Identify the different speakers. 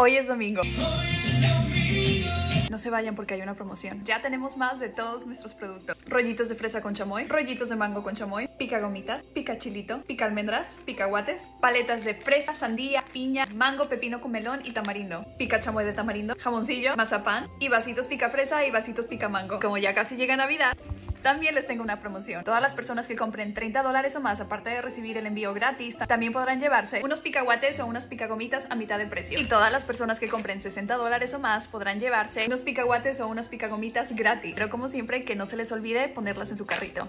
Speaker 1: Hoy es domingo. No se vayan porque hay una promoción. Ya tenemos más de todos nuestros productos. Rollitos de fresa con chamoy, rollitos de mango con chamoy, pica gomitas, pica chilito, pica almendras, pica guates, paletas de fresa, sandía, piña, mango, pepino con melón y tamarindo, pica chamoy de tamarindo, jamoncillo, mazapán y vasitos pica fresa y vasitos pica mango. Como ya casi llega Navidad, también les tengo una promoción. Todas las personas que compren 30 dólares o más, aparte de recibir el envío gratis, también podrán llevarse unos picahuates o unas picagomitas a mitad de precio. Y todas las personas que compren 60 dólares o más podrán llevarse unos picahuates o unas picagomitas gratis. Pero como siempre, que no se les olvide ponerlas en su carrito.